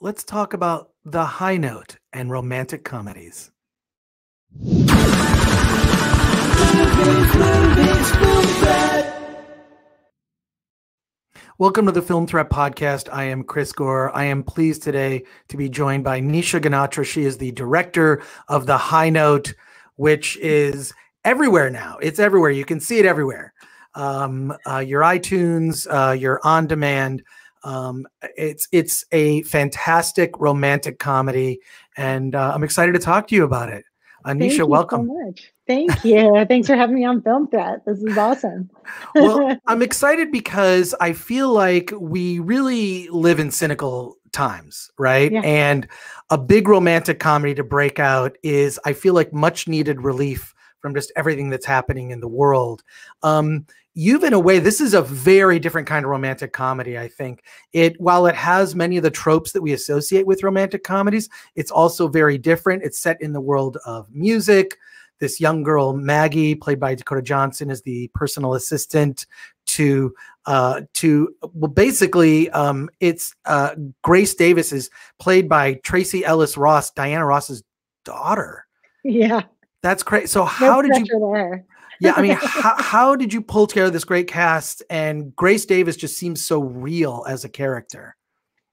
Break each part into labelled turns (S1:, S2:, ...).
S1: let's talk about the high note and romantic comedies. Welcome to the Film Threat Podcast. I am Chris Gore. I am pleased today to be joined by Nisha Ganatra. She is the director of The High Note, which is everywhere now. It's everywhere. You can see it everywhere. Um, uh, your iTunes, uh, your on demand. Um, it's it's a fantastic romantic comedy, and uh, I'm excited to talk to you about it. Anisha, welcome.
S2: So much. Thank you. Thanks for having me on Film Threat. This is awesome.
S1: well, I'm excited because I feel like we really live in cynical times, right? Yeah. And a big romantic comedy to break out is, I feel like, much needed relief from just everything that's happening in the world. Um, you've in a way this is a very different kind of romantic comedy i think. It while it has many of the tropes that we associate with romantic comedies it's also very different. It's set in the world of music. This young girl maggie played by dakota johnson is the personal assistant to uh to well basically um it's uh grace davis is played by tracee ellis ross diana ross's daughter.
S2: Yeah
S1: that's crazy so how no did you there yeah, I mean, how, how did you pull together this great cast? And Grace Davis just seems so real as a character.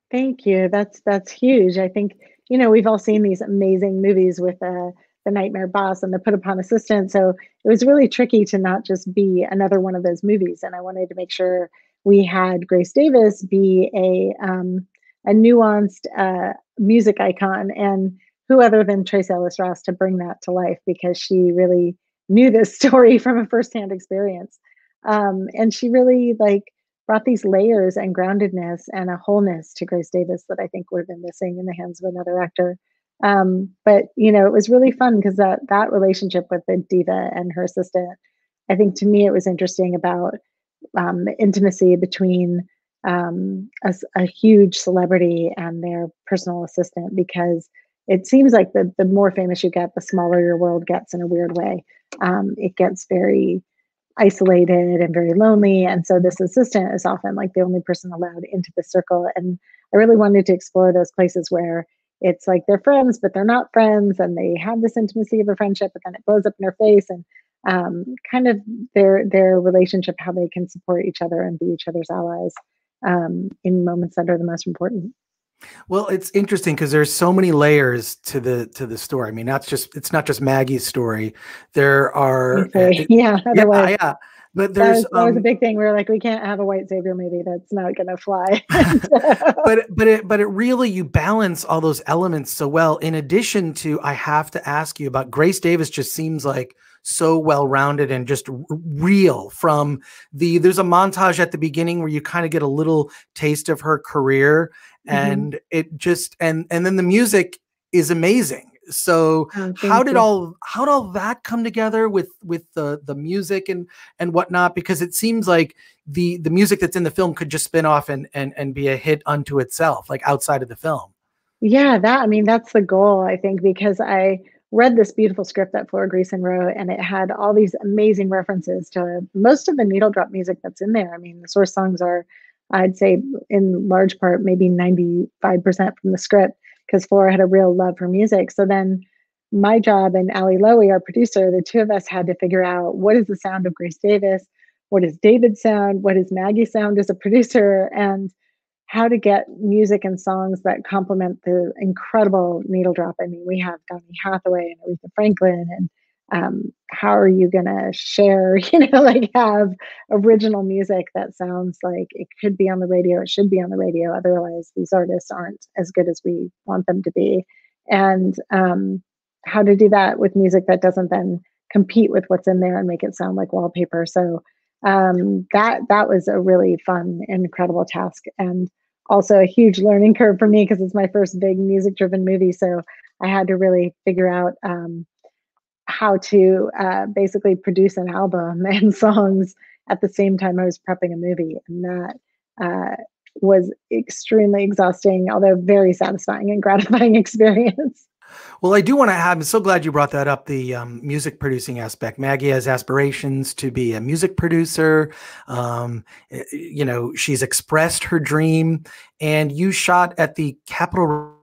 S2: Thank you. That's that's huge. I think you know we've all seen these amazing movies with uh, the Nightmare Boss and the Put Upon Assistant. So it was really tricky to not just be another one of those movies. And I wanted to make sure we had Grace Davis be a um, a nuanced uh, music icon, and who other than Tracee Ellis Ross to bring that to life because she really knew this story from a firsthand experience. Um, and she really like brought these layers and groundedness and a wholeness to Grace Davis that I think would have been missing in the hands of another actor. Um, but you know, it was really fun because that that relationship with the diva and her assistant, I think to me it was interesting about um, the intimacy between um, a, a huge celebrity and their personal assistant because it seems like the the more famous you get, the smaller your world gets in a weird way. Um, it gets very isolated and very lonely, and so this assistant is often like the only person allowed into the circle. And I really wanted to explore those places where it's like they're friends, but they're not friends, and they have this intimacy of a friendship, but then it blows up in their face, and um, kind of their their relationship, how they can support each other and be each other's allies um, in moments that are the most important.
S1: Well, it's interesting because there's so many layers to the to the story. I mean, that's just it's not just Maggie's story. There are
S2: okay. yeah,
S1: yeah, yeah. But there's
S2: that was, that was a um big thing. We are like, we can't have a white savior movie that's not going to fly.
S1: but but it but it really you balance all those elements so well. In addition to, I have to ask you about Grace Davis. Just seems like so well rounded and just real from the there's a montage at the beginning where you kind of get a little taste of her career mm-hmm. and it just and and then the music is amazing so oh, how did you. all how did all that come together with with the the music and and whatnot because it seems like the the music that's in the film could just spin off and and and be a hit unto itself like outside of the film
S2: yeah that i mean that's the goal i think because i read this beautiful script that Flora Greeson wrote, and it had all these amazing references to most of the needle drop music that's in there. I mean, the source songs are I'd say in large part, maybe 95% from the script, because Flora had a real love for music. So then my job and Ali Lowy, our producer, the two of us had to figure out what is the sound of Grace Davis, what is David's sound, what is Maggie's sound as a producer, and how to get music and songs that complement the incredible needle drop. I mean, we have Donny Hathaway and Aretha Franklin and um, how are you going to share you know like have original music that sounds like it could be on the radio it should be on the radio otherwise these artists aren't as good as we want them to be? And um, how to do that with music that doesn't then compete with what's in there and make it sound like wallpaper. So um, that that was a really fun incredible task and also a huge learning curve for me because it's my first big music driven movie. So i had to really figure out um, how to uh, basically produce an album and songs at the same time I was prepping a movie. And that uh, was extremely exhausting, although very satisfying and gratifying experience.
S1: Well, I do want to have. I'm so glad you brought that up. The um, music producing aspect. Maggie has aspirations to be a music producer. Um, eh, you know, she's expressed her dream, and you shot at the Capitol.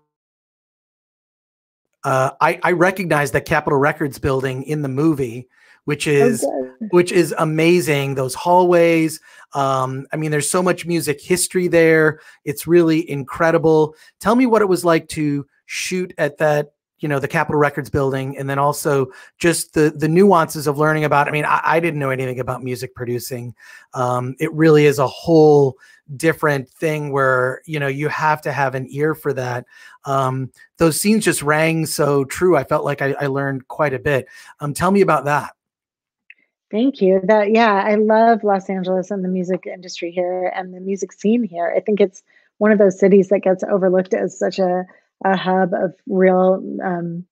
S1: Uh, I, I recognize the Capitol Records building in the movie, which is okay. which is amazing. Those hallways. Um, I mean, there's so much music history there. It's really incredible. Tell me what it was like to shoot at that you know the capitol records building and then also just the the nuances of learning about i mean i, I didn't know anything about music producing um, it really is a whole different thing where you know you have to have an ear for that um, those scenes just rang so true i felt like i, I learned quite a bit um, tell me about that
S2: Thank you. That yeah, I love Los Angeles and the music industry here and the music scene here. I think it's one of those cities that gets overlooked as such a a hub of real um,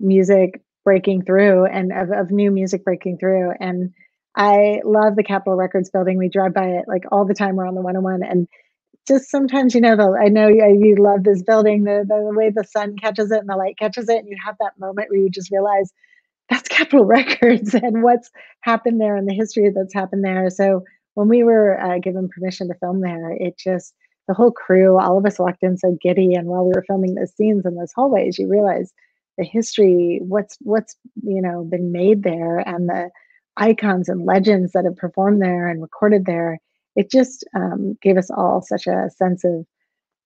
S2: music breaking through and of, of new music breaking through. And I love the Capitol Records building. We drive by it like all the time. We're on the 101 and just sometimes, you know, the, I know you, you love this building, the, the way the sun catches it and the light catches it. And you have that moment where you just realize that's Capitol Records and what's happened there and the history that's happened there. So when we were uh, given permission to film there, it just, the whole crew, all of us walked in so giddy. And while we were filming those scenes in those hallways, you realize the history, what's what's you know been made there, and the icons and legends that have performed there and recorded there. It just um, gave us all such a sense of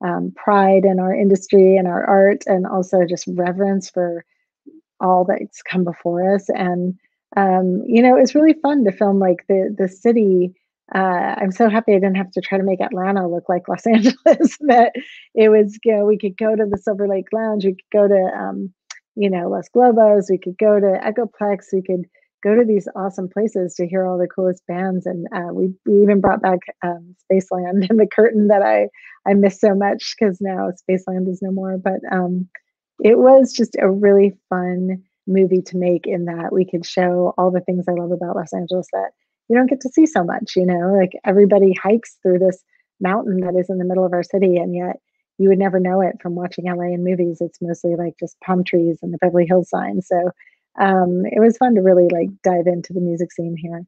S2: um, pride in our industry and our art, and also just reverence for all that's come before us. And um, you know, it's really fun to film like the the city uh, I'm so happy I didn't have to try to make Atlanta look like Los Angeles. that it was, you know, we could go to the Silver Lake Lounge, we could go to, um, you know, Los Globos, we could go to Echoplex, we could go to these awesome places to hear all the coolest bands. And uh, we, we even brought back um, Spaceland and the curtain that I, I miss so much because now Spaceland is no more. But um, it was just a really fun movie to make in that we could show all the things I love about Los Angeles that you don't get to see so much, you know, like everybody hikes through this mountain that is in the middle of our city. And yet you would never know it from watching LA in movies. It's mostly like just palm trees and the Beverly Hills sign. So um, it was fun to really like dive into the music scene here.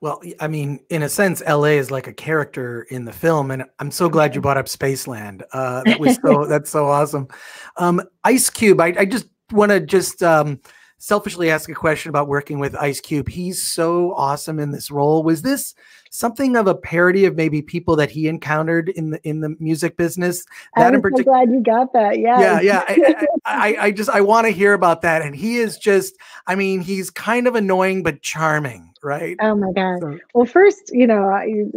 S1: Well, I mean, in a sense, LA is like a character in the film, and I'm so glad you brought up Spaceland. Uh, that was so that's so awesome. Um, Ice Cube, I, I just want to just um, selfishly ask a question about working with Ice Cube. He's so awesome in this role. Was this something of a parody of maybe people that he encountered in the in the music business?
S2: That I'm so glad you got that. Yeah,
S1: yeah, yeah. I, I, I just I want to hear about that. And he is just, I mean, he's kind of annoying but charming, right?
S2: Oh my god. So. Well, first, you know, you,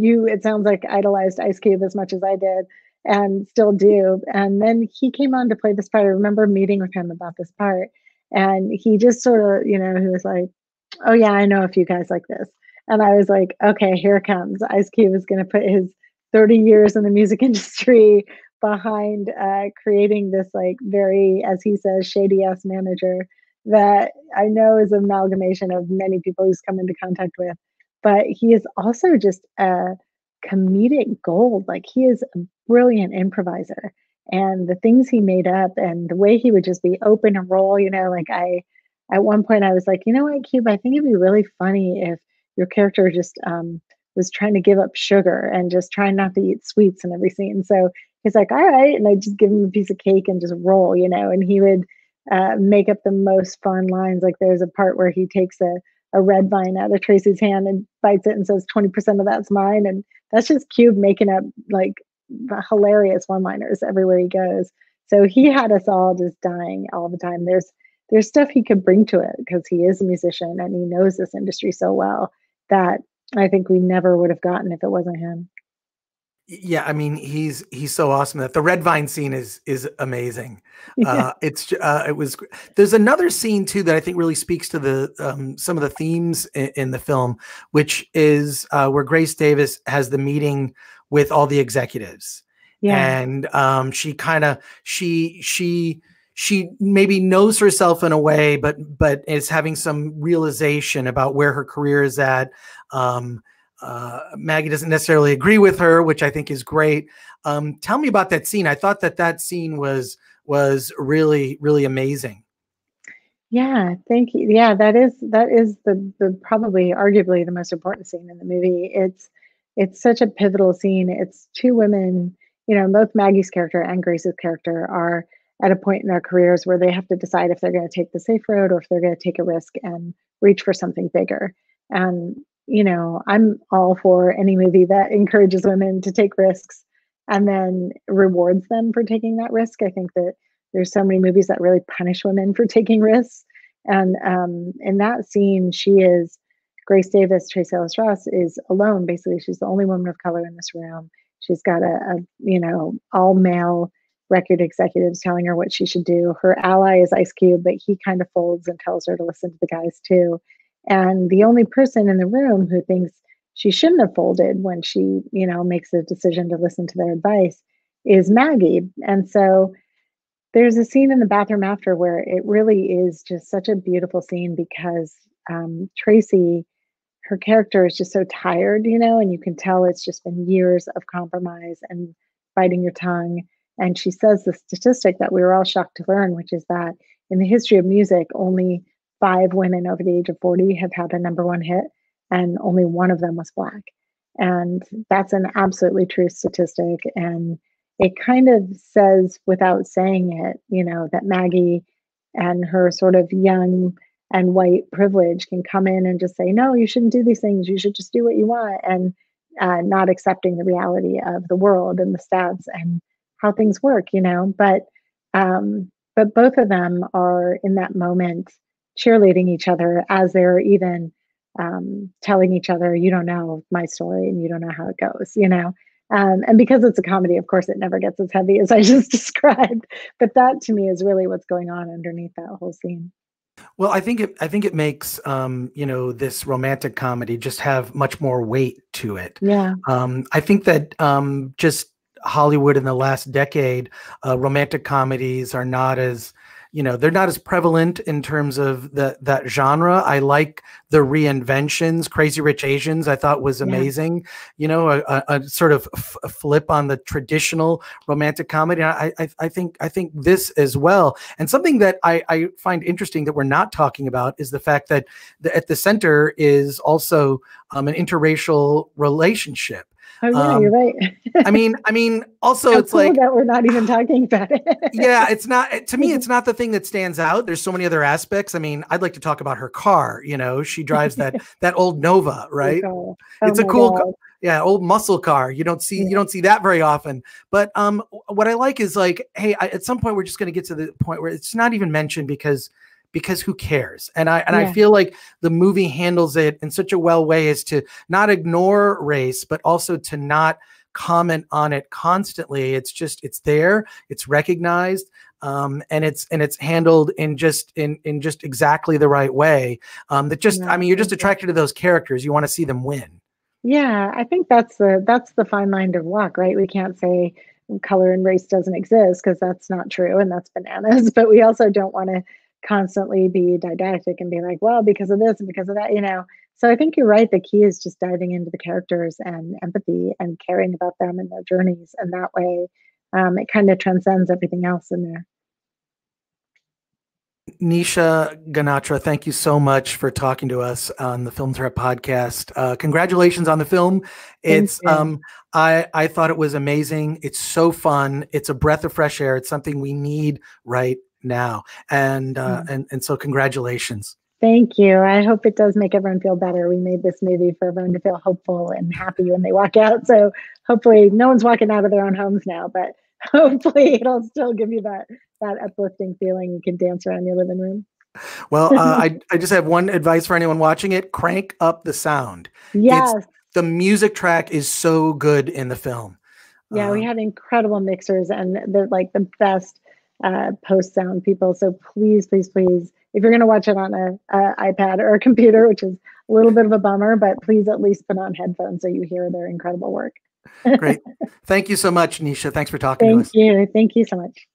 S2: you it sounds like idolized Ice Cube as much as I did and still do. And then he came on to play this part. I remember meeting with him about this part and he just sort of, you know, he was like, Oh, yeah, I know a few guys like this. And I was like, Okay, here comes. Ice Cube is going to put his 30 years in the music industry behind uh, creating this, like, very, as he says, shady ass manager that I know is an amalgamation of many people he's come into contact with. But he is also just a comedic gold. Like, he is a brilliant improviser and the things he made up and the way he would just be open and roll you know like i at one point i was like you know what cube i think it'd be really funny if your character just um, was trying to give up sugar and just trying not to eat sweets and everything. And so he's like all right and i just give him a piece of cake and just roll you know and he would uh, make up the most fun lines like there's a part where he takes a, a red vine out of tracee's hand and bites it and says 20% of that's mine and that's just cube making up like hilarious one-liners everywhere he goes. So he had us all just dying all the time. There's there's stuff he could bring to it because he is a musician and he knows this industry so well that I think we never would have gotten if it wasn't him.
S1: Yeah, I mean he's he's so awesome that the red vine scene is is amazing. Yeah. Uh, it's uh, it was. There's another scene too that I think really speaks to the um, some of the themes in, in the film, which is uh, where Grace Davis has the meeting with all the executives. Yeah. And um, she kind of she she she maybe knows herself in a way, but but is having some realization about where her career is at. Um, uh, Maggie doesn't necessarily agree with her, which I think is great. Um, tell me about that scene. I thought that that scene was was really really amazing.
S2: Yeah, thank you. Yeah, that is that is the the probably arguably the most important scene in the movie. It's it's such a pivotal scene. It's two women, you know, both Maggie's character and Grace's character are at a point in their careers where they have to decide if they're going to take the safe road or if they're going to take a risk and reach for something bigger. And you know, I'm all for any movie that encourages women to take risks and then rewards them for taking that risk. I think that there's so many movies that really punish women for taking risks. And um, in that scene, she is Grace Davis, Tracee Ellis Ross is alone. Basically, she's the only woman of color in this room. She's got a, a you know all male record executives telling her what she should do. Her ally is Ice Cube, but he kind of folds and tells her to listen to the guys too. And the only person in the room who thinks she shouldn't have folded when she, you know, makes a decision to listen to their advice is Maggie. And so there's a scene in the bathroom after where it really is just such a beautiful scene because um, Tracee, her character is just so tired, you know, and you can tell it's just been years of compromise and biting your tongue. And she says the statistic that we were all shocked to learn, which is that in the history of music, only five women over the age of 40 have had a number one hit, and only one of them was Black. And that's an absolutely true statistic. And it kind of says, without saying it, you know, that Maggie and her sort of young and white privilege can come in and just say, no, you shouldn't do these things. You should just do what you want. And uh, not accepting the reality of the world and the stats and how things work, you know. But um, but both of them are in that moment cheerleading each other as they're even um, telling each other, you don't know my story and you don't know how it goes, you know. Um, and because it's a comedy, of course, it never gets as heavy as I just described. But that to me is really what's going on underneath that whole scene.
S1: Well, I think it. I think it makes um, you know this romantic comedy just have much more weight to it.
S2: Yeah.
S1: Um, I think that um, just Hollywood in the last decade, uh, romantic comedies are not as you know they're not as prevalent in terms of the that genre. I like the reinventions. Crazy rich asians i thought was amazing. Yeah. you know a, a, sort of flip on the traditional romantic comedy. I, I, I think i think this as well. And something that I, I find interesting that we're not talking about is the fact that the, at the center is also um, an interracial relationship
S2: Oh yeah, um, you're right.
S1: I mean, I mean, also
S2: How
S1: it's cool like
S2: that we're not even talking about it.
S1: yeah, it's not to me. It's not the thing that stands out. There's so many other aspects. I mean, I'd like to talk about her car. You know, she drives that that old Nova, right? Oh, it's a cool. Car. Yeah, old muscle car. You don't see yeah. you don't see that very often. But um, what I like is like, hey, I, at some point we're just going to get to the point where it's not even mentioned because because who cares? And I and yeah. I feel like the movie handles it in such a well way as to not ignore race, but also to not comment on it constantly. It's just it's there, it's recognized, um, and it's and it's handled in just in in just exactly the right way. Um, that just yeah, I mean, you're just attracted to those characters. You want to see them win.
S2: Yeah, I think that's the that's the fine line to walk, right? We can't say color and race doesn't exist because that's not true and that's bananas. But we also don't want to constantly be didactic and be like, well, because of this and because of that, you know. So I think you're right. The key is just diving into the characters and empathy and caring about them and their journeys. And that way, um, it kind of transcends everything else in there.
S1: Nisha Ganatra, thank you so much for talking to us on the Film Threat podcast. Uh, congratulations on the film. It's um, I I thought it was amazing. It's so fun. It's a breath of fresh air. It's something we need right now. And uh, mm. and and so congratulations.
S2: Thank you. I hope it does make everyone feel better. We made this movie for everyone to feel hopeful and happy when they walk out. So hopefully no one's walking out of their own homes now, but hopefully it'll still give you that that uplifting feeling. You can dance around your living room.
S1: Well, uh, I I just have one advice for anyone watching it: crank up the sound.
S2: Yes. It's,
S1: the music track is so good in the film.
S2: Yeah, um, we had incredible mixers and they're like the best uh, post sound people. So please, please, please, if you're going to watch it on a, a, iPad or a computer, which is a little bit of a bummer, but please at least put on headphones so you hear their incredible work.
S1: Great. Thank you so much, Nisha. Thanks for talking Thank to us.
S2: Thank you. Thank you so much.